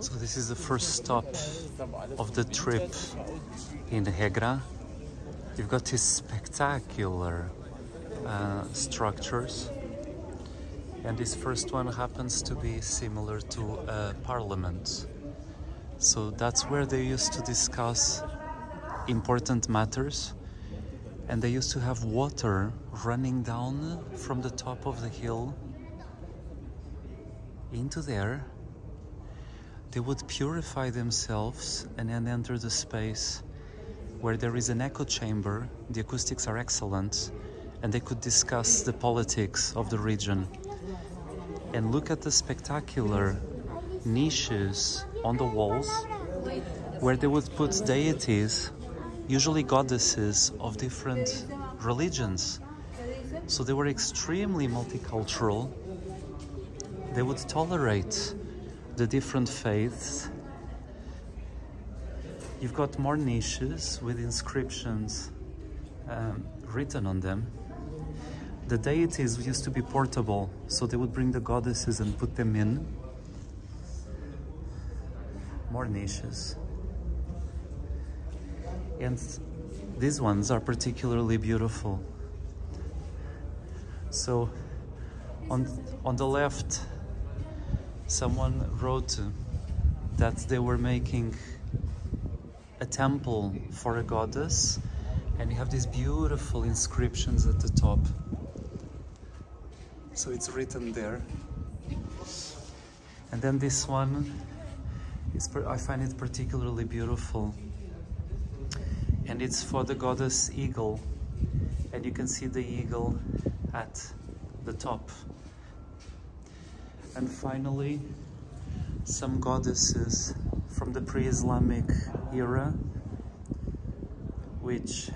So this is the first stop of the trip in Hegra. You've got these spectacular uh, structures and this first one happens to be similar to a parliament. So that's where they used to discuss important matters and they used to have water running down from the top of the hill into there. They would purify themselves and then enter the space where there is an echo chamber. The acoustics are excellent and they could discuss the politics of the region. And look at the spectacular niches on the walls where they would put deities, usually goddesses of different religions. So they were extremely multicultural. They would tolerate the different faiths. You've got more niches with inscriptions um, written on them. The deities used to be portable, so they would bring the goddesses and put them in. More niches. And these ones are particularly beautiful. So on, on the left, someone wrote that they were making a temple for a goddess and you have these beautiful inscriptions at the top. So it's written there. And then this one is I find it particularly beautiful. And it's for the goddess eagle. And you can see the eagle at the top. And finally, some goddesses from the pre-Islamic era, which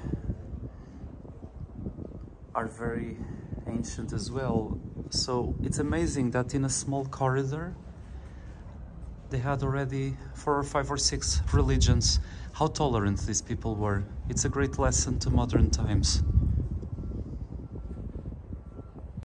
are very ancient as well. So it's amazing that in a small corridor, they had already four or five or six religions. How tolerant these people were. It's a great lesson to modern times.